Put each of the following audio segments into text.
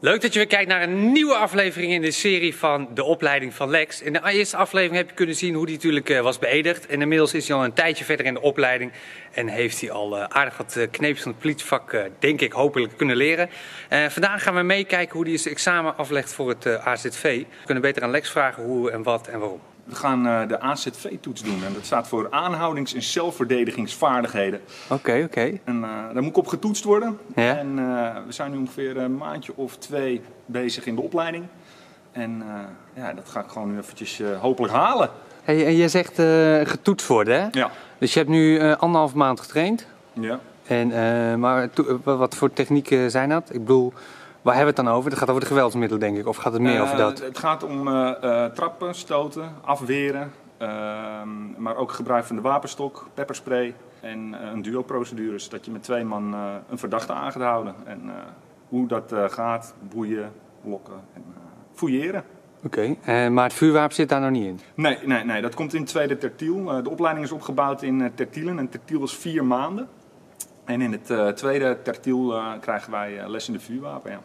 Leuk dat je weer kijkt naar een nieuwe aflevering in de serie van de opleiding van Lex. In de eerste aflevering heb je kunnen zien hoe hij natuurlijk eh, was beëdigd. En inmiddels is hij al een tijdje verder in de opleiding. En heeft hij al eh, aardig wat uh, kneepjes van het politievak, denk ik, hopelijk kunnen leren. vandaag gaan we meekijken hoe hij zijn examen aflegt voor het AZV. We kunnen beter aan Lex vragen hoe en wat en waarom. We gaan de AZV-toets doen en dat staat voor aanhoudings- en zelfverdedigingsvaardigheden. Oké, oké. En daar moet ik op getoetst worden. Ja. En we zijn nu ongeveer een maandje of twee bezig in de opleiding. En ja, dat ga ik gewoon nu eventjes hopelijk halen. Hey, en je zegt getoetst worden, hè? Ja. Dus je hebt nu anderhalf maand getraind. Ja. En, maar wat voor technieken zijn dat? Ik bedoel, Waar hebben we het dan over? Het gaat over de geweldsmiddelen, denk ik. Of gaat het meer over dat? Het gaat om uh, uh, trappen, stoten, afweren. Ehm, maar ook gebruik van de wapenstok, pepperspray en een duo-procedure. Zodat je met twee man een verdachte aan gaat houden. En hoe dat gaat, boeien, lokken en fouilleren. Oké, maar het vuurwapen zit daar nog niet in? Nee, nee, nee dat komt in het tweede tertiel. de opleiding is opgebouwd in tertielen. Een tertiel is vier maanden. En in het tweede tertiel krijgen wij les in de vuurwapen, ja.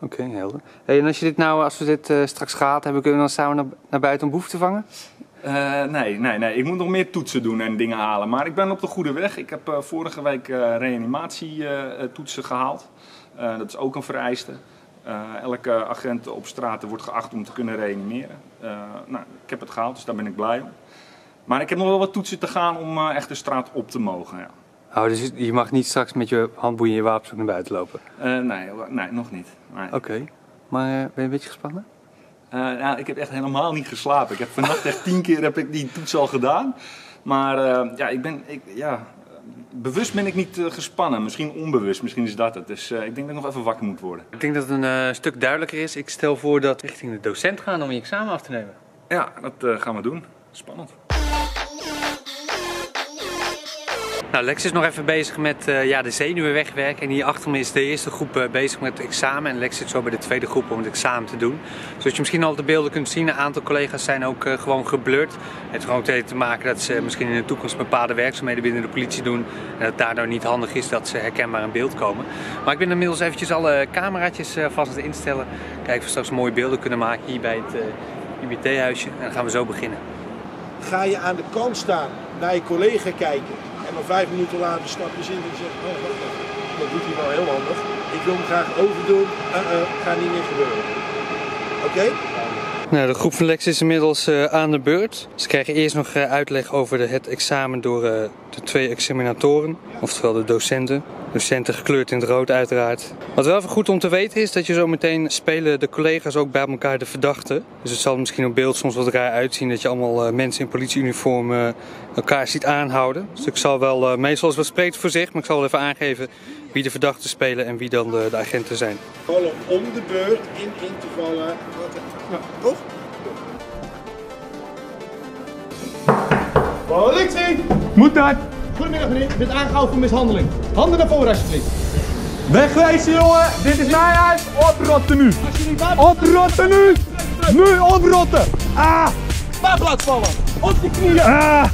Oké, helder. Hey, en als, je dit nou, als we dit uh, straks gehad hebben, kunnen we dan samen naar, naar buiten om boef te vangen? Uh, nee, nee, nee. Ik moet nog meer toetsen doen en dingen halen. Maar ik ben op de goede weg. Ik heb uh, vorige week reanimatietoetsen gehaald. dat is ook een vereiste. elke agent op straat wordt geacht om te kunnen reanimeren. nou, ik heb het gehaald, dus daar ben ik blij om. Maar ik heb nog wel wat toetsen te gaan om echt de straat op te mogen. Ja. Oh, dus je mag niet straks met je handboeien en je wapens naar buiten lopen? Uh, nee, nee, nog niet. Nee. Oké. Maar uh, ben je een beetje gespannen? Uh, nou, ik heb echt helemaal niet geslapen. Ik heb vannacht echt tien keer heb ik die toets al gedaan. Maar ja, ik ben, ik, ja, bewust ben ik niet gespannen. Misschien onbewust, misschien is dat het. Dus ik denk dat ik nog even wakker moet worden. Ik denk dat het een stuk duidelijker is. Ik stel voor dat we richting de docent gaan om je examen af te nemen. Ja, dat gaan we doen. Spannend. Nou, Lex is nog even bezig met uh, ja, de zenuwen wegwerken. En hier achter me is de eerste groep uh, bezig met het examen. En Lex zit zo bij de tweede groep om het examen te doen. Zoals je misschien al de beelden kunt zien, een aantal collega's zijn ook uh, gewoon geblurred. Het heeft gewoon te maken dat ze misschien in de toekomst bepaalde werkzaamheden binnen de politie doen. En dat het daardoor niet handig is dat ze herkenbaar in beeld komen. Maar ik ben inmiddels eventjes alle cameraatjes vast aan het instellen. Kijken of we straks mooie beelden kunnen maken hier bij het IBT-huisje. En dan gaan we zo beginnen. Ga je aan de kant staan, naar je collega kijken dan vijf minuten later stap je in en zegt, oh wacht even, dat doet hij wel heel handig. Ik wil hem graag overdoen, uh, uh, gaat niet meer gebeuren. Oké? Nou, de groep van Lex is inmiddels uh, aan de beurt. Ze krijgen eerst nog uitleg over de, het examen door de twee examinatoren, oftewel de docenten. Docenten gekleurd in het rood uiteraard. Wat wel even goed om te weten is dat je zo meteen spelen de collega's ook bij elkaar de verdachten. Dus het zal misschien op beeld soms wat raar uitzien dat je allemaal mensen in politieuniform elkaar ziet aanhouden. Dus ik zal wel, meestal is wat spreekt voor zich, maar ik zal wel even aangeven wie de verdachten spelen en wie dan de, de agenten zijn. Vallen om de beurt in intervallen. Nou, toch? Politie! Moet dat? Goedemiddag meneer, ik ben aangehouden voor mishandeling. Handen naar voren alsjeblieft. Wegwezen jongen, dit is mijn huis. Oprotten nu. Oprotten nu. Nu oprotten. Ah. Vallen. Op je knieën. Ah.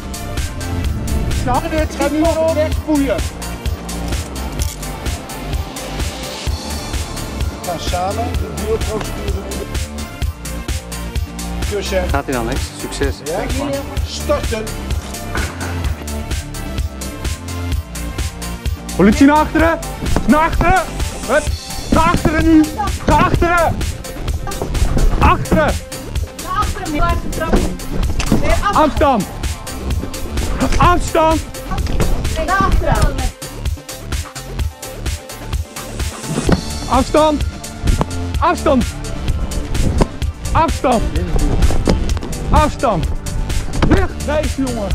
Nou, dit gaat nu nog wegspoeien. We gaan samen de duurprocedure. Gaat hij dan, Lex? Succes. Ja, starten. Politie naar achteren! Naar achteren! Hup. Naar achteren nu! Naar achteren! Achteren! Naar achteren, Afstand! Afstand! Naar achteren! Afstand! Afstand! Afstand! Afstand! Weg, jongen!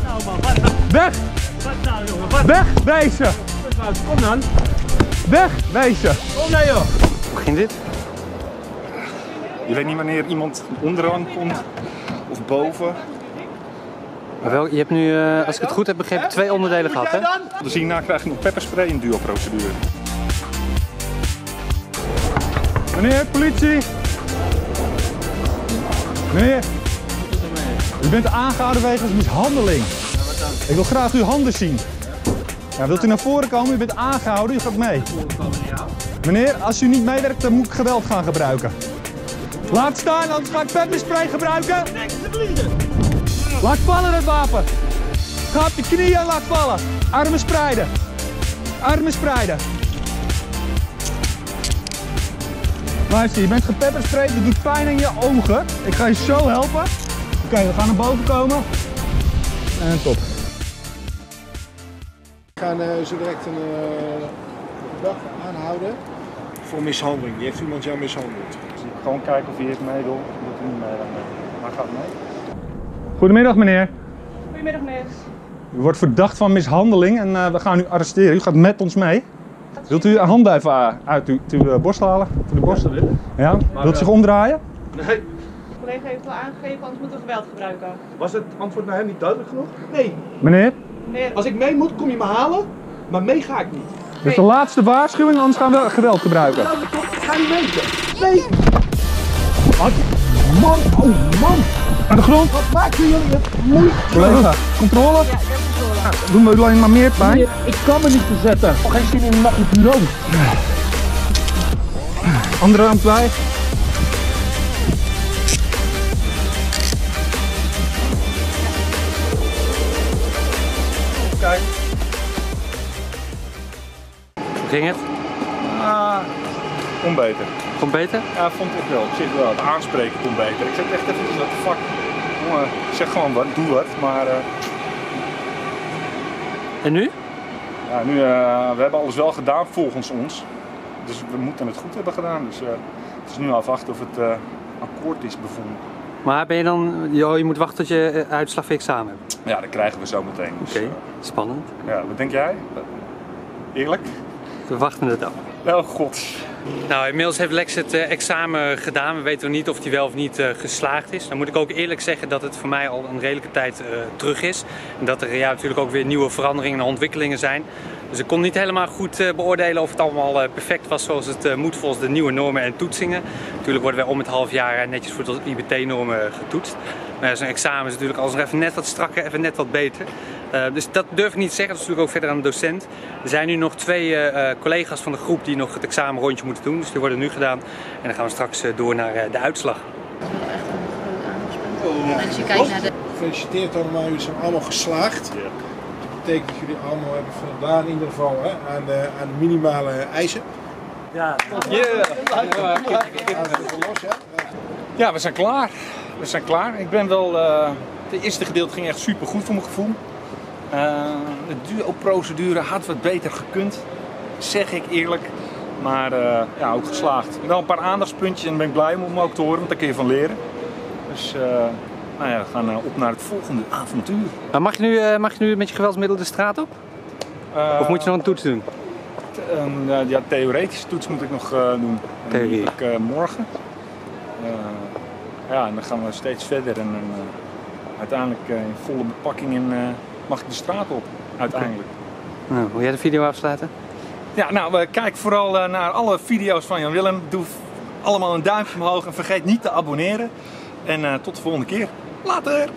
Weg! Weg, Kom dan! Weg, wezen! Kom nou joh! Hoe ging dit? Je weet niet wanneer iemand onderaan komt of boven. Maar wel, je hebt nu, uh, als ik het goed heb begrepen, twee onderdelen gehad hè? Dus hierna krijg je nog pepperspray in duo-procedure. Meneer, politie! Meneer, u bent aangehouden wegens mishandeling. Ik wil graag uw handen zien. Ja, wilt u naar voren komen? U bent aangehouden, u gaat mee. Meneer, als u niet meewerkt, dan moet ik geweld gaan gebruiken. Laat staan, anders ga ik pepperspray gebruiken. Laat vallen het wapen. Ga op je knieën laat vallen. Armen spreiden. Armen spreiden. Luister, je bent gepeppersprayed, het doet pijn in je ogen. Ik ga je zo helpen. Oké, we gaan naar boven komen. En top. We gaan eh, zo direct een eh, dag aanhouden voor mishandeling. Die heeft iemand jou mishandeld. Gewoon kijken of hij het mee wil. Dat hij niet mee dan Maar gaat mee. Goedemiddag meneer. Goedemiddag, meneer. U wordt verdacht van mishandeling en eh, we gaan u arresteren. U gaat met ons mee. Wilt u uw handen even uit uw, uw borst halen? Voor de borst? Ja. Wilt u zich omdraaien? Nee, De collega heeft al aangegeven, anders moeten we geweld gebruiken. was het antwoord naar hem niet duidelijk genoeg? Nee, Meneer, als ik mee moet, kom je me halen, maar mee ga ik niet. dit is de laatste waarschuwing, anders gaan we geweld gebruiken. Ik ga niet mee. Nee! Wat? Man, oh man! Aan de grond. Wat maken jullie het moeilijk? Collega, controle? ja, ik heb controle. Doen we alleen maar meer pijn? Ik kan me niet verzetten. Geen zin in een nachtelijk bureau. Andere arm. Ging het? Ah, kon beter. Komt beter? Ja, vond ik wel. Op zich wel. Het aanspreken kon beter. Ik zat echt even, the fuck. Jongen, zeg gewoon wat, doe wat. Maar eh, En nu? ja, nu, eh, we hebben alles wel gedaan volgens ons. Dus we moeten het goed hebben gedaan. Dus eh, het is nu afwachten of het akkoord is bevonden. Maar ben je dan, joh, je moet wachten tot je uitslag voor examen hebt. Ja, dat krijgen we zo meteen. Dus, Oké, spannend. ja, wat denk jij? Eerlijk? We wachten het af. Oh god. Nou, inmiddels heeft Lex het eh, examen gedaan. We weten nog niet of hij wel of niet eh, geslaagd is. Dan moet ik ook eerlijk zeggen dat het voor mij al een redelijke tijd eh, terug is. En dat er ja, natuurlijk ook weer nieuwe veranderingen en ontwikkelingen zijn. Dus ik kon niet helemaal goed eh, beoordelen of het allemaal perfect was zoals het moet volgens de nieuwe normen en toetsingen. Natuurlijk worden wij om het half jaar netjes voor de IBT-normen getoetst. Maar zo'n examen is natuurlijk alsnog even net wat strakker, even net wat beter. Eh, dus dat durf ik niet te zeggen. Dat is natuurlijk ook verder aan de docent. Er zijn nu nog twee eh, eh, collega's van de groep die nog het examenrondje moeten doen. Dus die worden nu gedaan. En dan gaan we straks door naar eh, de uitslag. Als je kijkt naar de... Gefeliciteerd allemaal, jullie zijn allemaal geslaagd. Dat betekent dat jullie allemaal hebben voldaan in ieder geval hè, aan, de, aan de minimale eisen. Yeah. Ja, dat is wel los, hè? Ja, we zijn klaar. We zijn klaar. Ik ben wel. eh het eerste gedeelte ging echt super goed voor mijn gevoel. Eh, de duo-procedure had wat beter gekund, zeg ik eerlijk. Maar eh, ja, ook geslaagd. Wel een paar aandachtspuntjes en daar ben ik blij om ook te horen, want daar kun je van leren. Dus eh, nou ja, we gaan eh, op naar het volgende avontuur. Maar mag je nu, eh, mag je nu met je geweldsmiddel de straat op? Eh, Of moet je nog een toets doen? Een eh, ja, theoretische toets moet ik nog eh, doen. Theorie. ik eh, morgen. Eh, ja, en dan gaan we steeds verder. En eh, uiteindelijk eh, in volle bepakking eh, mag ik de straat op. Uiteindelijk. Nou, wil jij de video afsluiten? Ja, nou, eh, kijk vooral eh, naar alle video's van Jan Willem. Doe allemaal een duimpje omhoog en vergeet niet te abonneren. En eh, tot de volgende keer. Later!